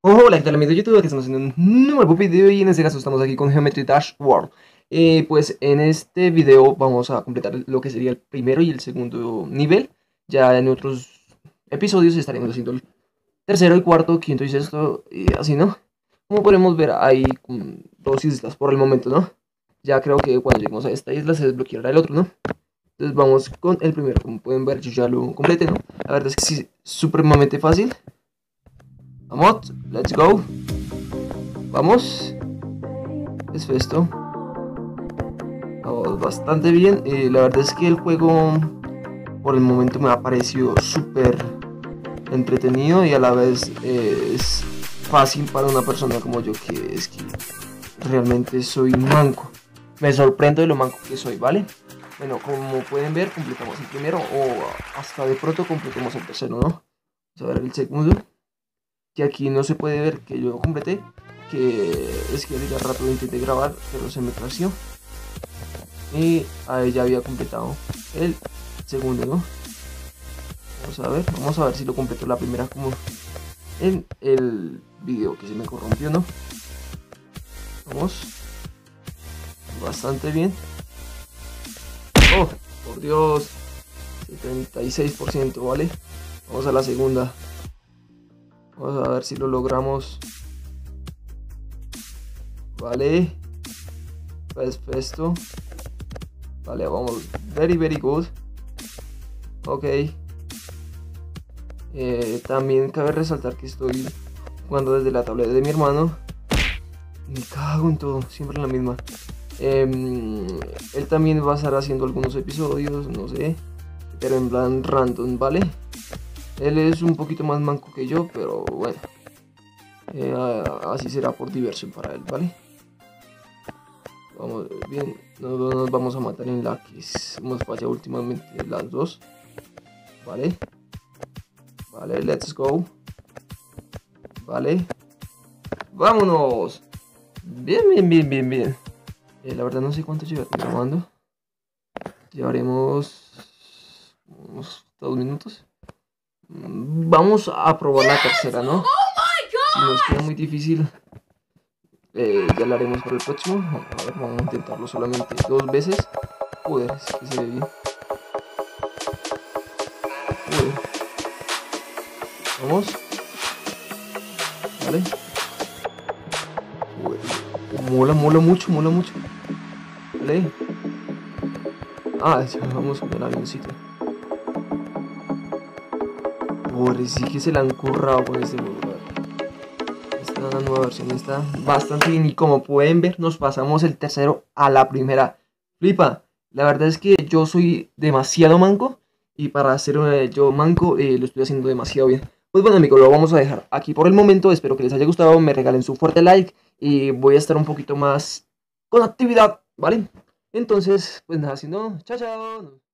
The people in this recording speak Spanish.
Hola, ¿qué tal amigos de YouTube? Aquí estamos haciendo un nuevo video y en este caso estamos aquí con Geometry Dash World. Eh, pues en este video vamos a completar lo que sería el primero y el segundo nivel. Ya en otros episodios estaremos haciendo el tercero y cuarto, quinto y sexto y así, ¿no? Como podemos ver hay dos islas por el momento, ¿no? Ya creo que cuando lleguemos a esta isla se desbloqueará el otro, ¿no? Entonces vamos con el primero, como pueden ver yo ya lo completé, ¿no? La verdad es que sí, supremamente fácil. Vamos, let's go. Vamos. Es esto. Vamos bastante bien. Eh, la verdad es que el juego por el momento me ha parecido súper entretenido y a la vez eh, es fácil para una persona como yo que es que realmente soy manco. Me sorprendo de lo manco que soy, ¿vale? Bueno, como pueden ver, completamos el primero o hasta de pronto completamos el tercero, ¿no? Vamos a ver el segundo que aquí no se puede ver que yo completé, que es que ya rato intenté grabar, pero se me creció. Y ahí ya había completado el segundo, ¿no? Vamos a ver, vamos a ver si lo completo la primera como en el video que se me corrompió, ¿no? Vamos. Bastante bien. Oh, por Dios. 76%, ¿vale? Vamos a la segunda. Vamos a ver si lo logramos. Vale. Perfecto. Vale, vamos. Very, very good. Ok. Eh, también cabe resaltar que estoy jugando desde la tableta de mi hermano. Me cago en todo, siempre en la misma. Em, él también va a estar haciendo algunos episodios, no sé. Pero en plan random, ¿vale? Él es un poquito más manco que yo, pero bueno. Eh, así será por diversión para él, ¿vale? Vamos bien, no nos vamos a matar en la que hemos fallado últimamente las dos. Vale. Vale, let's go. Vale. ¡Vámonos! Bien, bien, bien, bien, bien. Eh, la verdad no sé cuánto lleva grabando. Llevaremos unos dos minutos. Vamos a probar la tercera, ¿no? Si nos queda muy difícil, eh, ya la haremos para el próximo. A ver, vamos a intentarlo solamente dos veces. Joder, es que se ve bien. Joder. Vamos. Vale. Joder. Mola, mola mucho, mola mucho. Vale. Ah, vamos con el avioncito. Pobre, sí que se la han currado con este juego. Esta es la nueva versión, está bastante bien. Y como pueden ver, nos pasamos el tercero a la primera. Flipa, la verdad es que yo soy demasiado manco. Y para hacer un yo manco, eh, lo estoy haciendo demasiado bien. Pues bueno amigos, lo vamos a dejar aquí por el momento. Espero que les haya gustado. Me regalen su fuerte like. Y voy a estar un poquito más con actividad, ¿vale? Entonces, pues nada, si no, chao, chao.